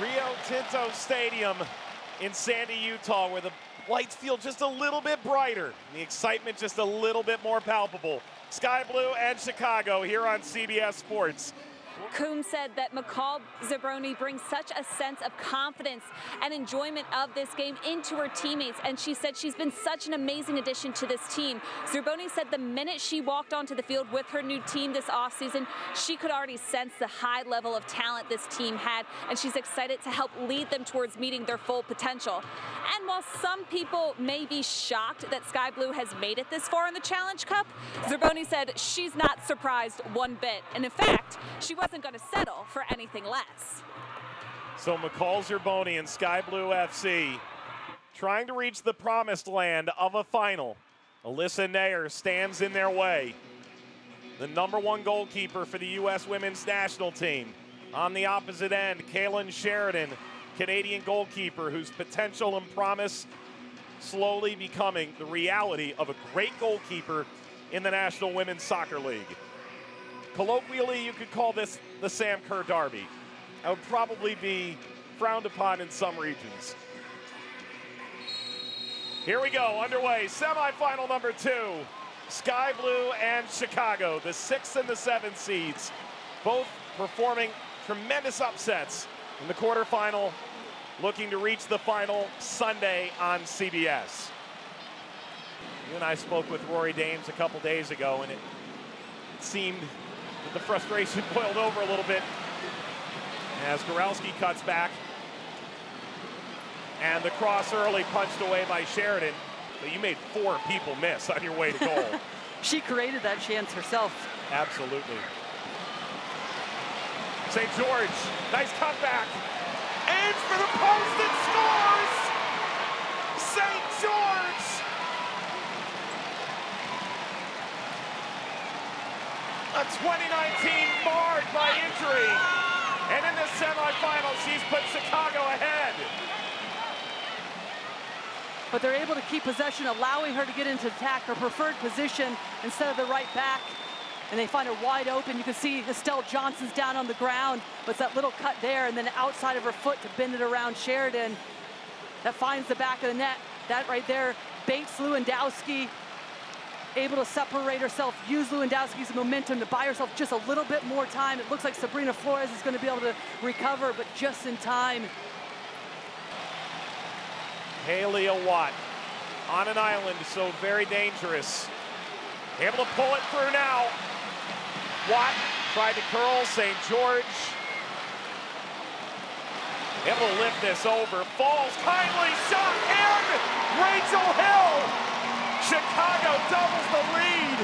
Rio Tinto Stadium in Sandy, Utah, where the lights feel just a little bit brighter, the excitement just a little bit more palpable. Sky Blue and Chicago here on CBS Sports. Coombs said that McCall Zerboni brings such a sense of confidence and enjoyment of this game into her teammates. And she said she's been such an amazing addition to this team. Zerboni said the minute she walked onto the field with her new team this offseason, she could already sense the high level of talent this team had. And she's excited to help lead them towards meeting their full potential. And while some people may be shocked that Sky Blue has made it this far in the Challenge Cup, Zerboni said she's not surprised one bit. And in fact, she was wasn't going to settle for anything less. So McCall Zerboni and Sky Blue FC trying to reach the promised land of a final. Alyssa Naeher stands in their way. The number one goalkeeper for the U.S. women's national team. On the opposite end, Kailen Sheridan, Canadian goalkeeper whose potential and promise slowly becoming the reality of a great goalkeeper in the National Women's Soccer League. Colloquially, you could call this the Sam Kerr Derby. That would probably be frowned upon in some regions. Here we go, underway. Semifinal number two. Sky Blue and Chicago, the sixth and the seventh seeds, both performing tremendous upsets in the quarterfinal, looking to reach the final Sunday on CBS. You and I spoke with Rory Dames a couple days ago, and it seemed the frustration boiled over a little bit as Goralski cuts back. And the cross early punched away by Sheridan. But you made four people miss on your way to goal. she created that chance herself. Absolutely. St. George, nice cutback. Aims for the post and scores! St. George! a 2019 marred by injury. And in the semifinal, she's put Chicago ahead. But they're able to keep possession, allowing her to get into attack, her preferred position instead of the right back. And they find her wide open. You can see Estelle Johnson's down on the ground, but it's that little cut there, and then outside of her foot to bend it around Sheridan. That finds the back of the net. That right there baits Lewandowski able to separate herself, use Lewandowski's momentum to buy herself just a little bit more time. It looks like Sabrina Flores is going to be able to recover, but just in time. Kealia Watt on an island, so very dangerous. Able to pull it through now. Watt tried to curl St. George. Able to lift this over. Falls kindly, shot in! Rachel Hill Chicago doubles the lead.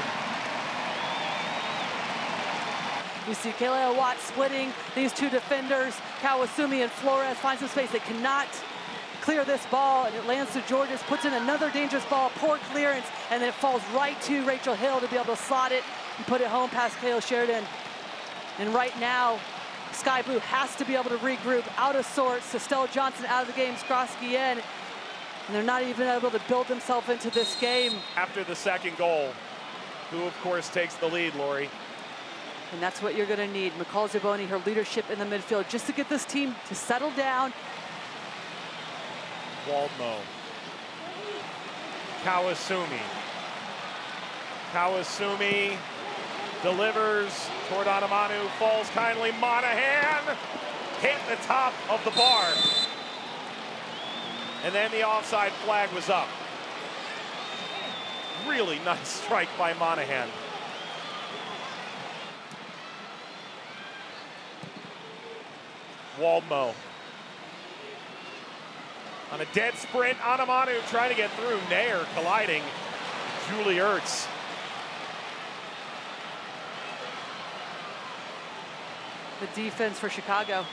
You see Kealia Watt splitting these two defenders. Kawasumi and Flores find some space. They cannot clear this ball, and it lands to Georges, puts in another dangerous ball, poor clearance, and then it falls right to Rachel Hill to be able to slot it and put it home past Kale Sheridan. And right now, Sky Blue has to be able to regroup out of sorts. Estelle Johnson out of the game, Skroski in. And they're not even able to build themselves into this game. After the second goal, who of course takes the lead, Lori. And that's what you're gonna need. McCall Zerboni, her leadership in the midfield, just to get this team to settle down. Woldmoe. Kawasumi. Kawasumi delivers. Toward Manu falls kindly. Monaghan hit the top of the bar and then the offside flag was up. Really nice strike by Monaghan. Woldmoe. On a dead sprint, Onumonu trying to get through. Naeher colliding. Julie Ertz. The defense for Chicago.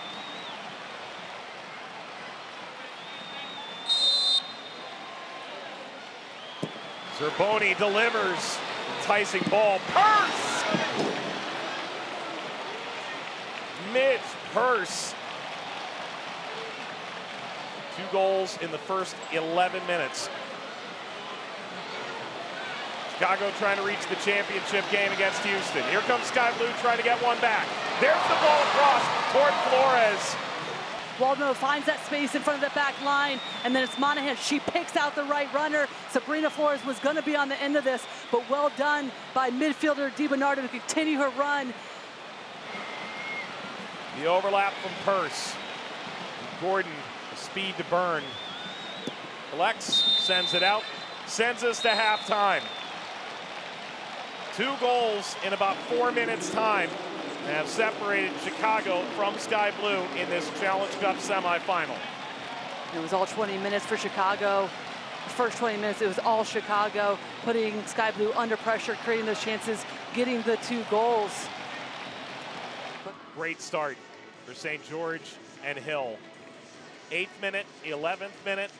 Zerboni delivers. Enticing ball. Purce! Midge Purce. Two goals in the first 11 minutes. Chicago trying to reach the championship game against Houston. Here comes Sky Blue trying to get one back. There's the ball across toward Flores. Woldmoe finds that space in front of the back line, and then it's Monaghan. She picks out the right runner. Sabrina Flores was going to be on the end of this, but well done by midfielder DiBernardo to continue her run. The overlap from Purce. Gorden, speed to burn. Alex sends it out, sends us to halftime. Two goals in about four minutes' time have separated Chicago from Sky Blue in this Challenge Cup semifinal. It was all 20 minutes for Chicago. The first 20 minutes, it was all Chicago, putting Sky Blue under pressure, creating those chances, getting the two goals. Great start for St. George and Hill. Eighth minute, 11th minute,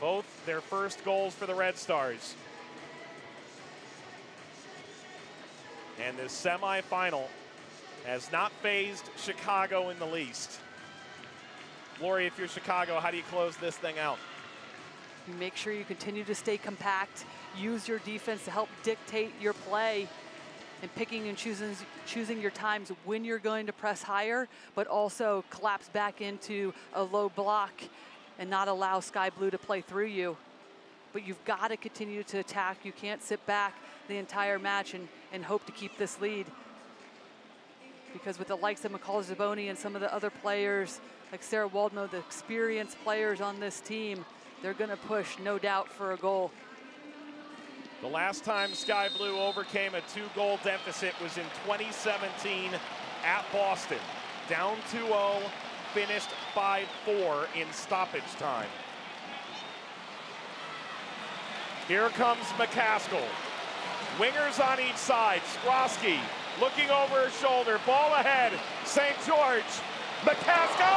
both their first goals for the Red Stars. And this semifinal has not phased Chicago in the least. Lori, if you're Chicago, how do you close this thing out? Make sure you continue to stay compact, use your defense to help dictate your play, and picking and choosing, choosing your times when you're going to press higher, but also collapse back into a low block and not allow Sky Blue to play through you. But you've got to continue to attack. You can't sit back the entire match and, and hope to keep this lead. Because with the likes of McCall Zerboni and some of the other players, like Sarah Woldmoe, the experienced players on this team, they're going to push, no doubt, for a goal. The last time Sky Blue overcame a two-goal deficit was in 2017 at Boston. Down 2-0, finished 5-4 in stoppage time. Here comes McCaskill. Wingers on each side. Skroski looking over her shoulder. Ball ahead. St. George. McCaskill!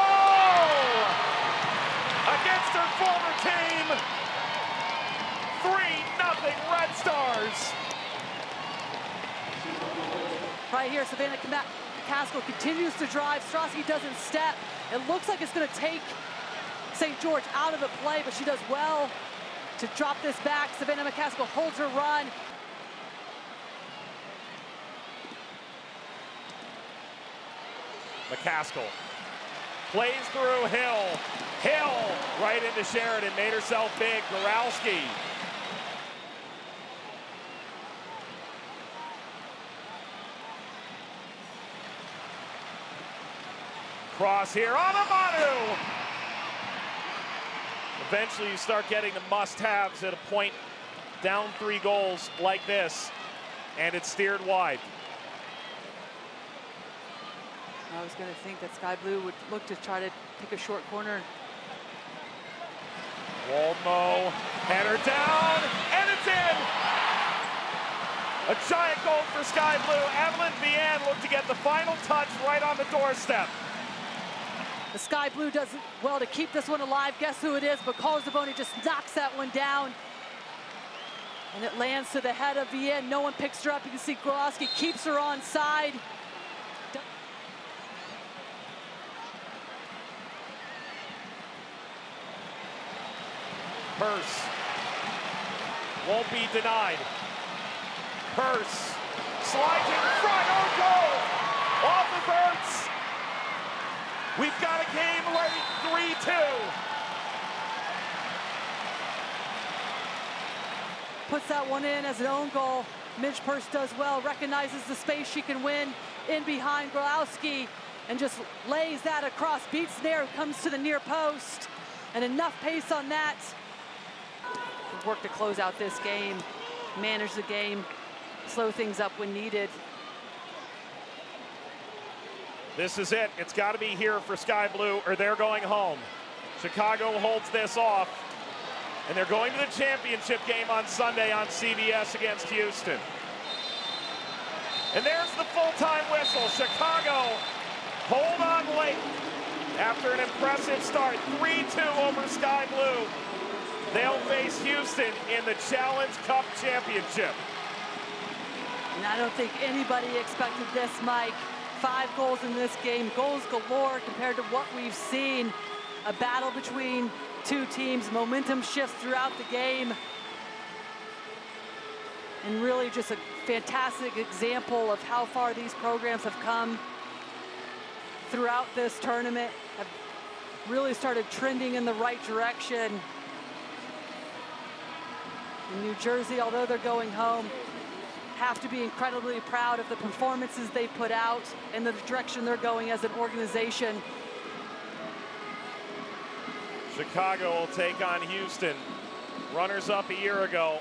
Against her former team. 3 nothing Red Stars. Right here, Savannah McCaskill continues to drive. Skroski doesn't step. It looks like it's going to take St. George out of the play, but she does well to drop this back. Savannah McCaskill holds her run. McCaskill plays through Hill. Hill right into Sheridan, made herself big. Goralski. Cross here on Amanu. Eventually you start getting the must-haves at a point down three goals like this, and it's steered wide. I was going to think that Sky Blue would look to try to pick a short corner. Woldmoe, header down, and it's in! A giant goal for Sky Blue. Evelyn Viens looked to get the final touch right on the doorstep. The Sky Blue does well to keep this one alive. Guess who it is? But Zerboni just knocks that one down. And it lands to the head of Viens. No one picks her up. You can see Goralski keeps her on side. Purce won't be denied. Purce slides in front. Oh, goal! Off of Burns. We've got a game late, 3-2. Puts that one in as an own goal. Midge Purce does well, recognizes the space she can win in behind Grolowski and just lays that across, beats Naeher, comes to the near post, and enough pace on that work to close out this game, manage the game, slow things up when needed. This is it. It's got to be here for Sky Blue or they're going home. Chicago holds this off. And they're going to the championship game on Sunday on CBS against Houston. And there's the full-time whistle. Chicago hold on late after an impressive start. 3-2 over Sky Blue. They'll face Houston in the Challenge Cup Championship. And I don't think anybody expected this, Mike. Five goals in this game, goals galore compared to what we've seen. A battle between two teams, momentum shifts throughout the game. And really just a fantastic example of how far these programs have come throughout this tournament, have really started trending in the right direction. In New Jersey, although they're going home, have to be incredibly proud of the performances they put out and the direction they're going as an organization. Chicago will take on Houston. Runners up a year ago,